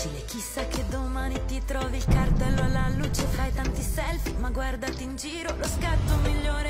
facile Chissà che domani ti trovi il cartello alla luce Fai tanti selfie ma guardati in giro Lo scatto migliore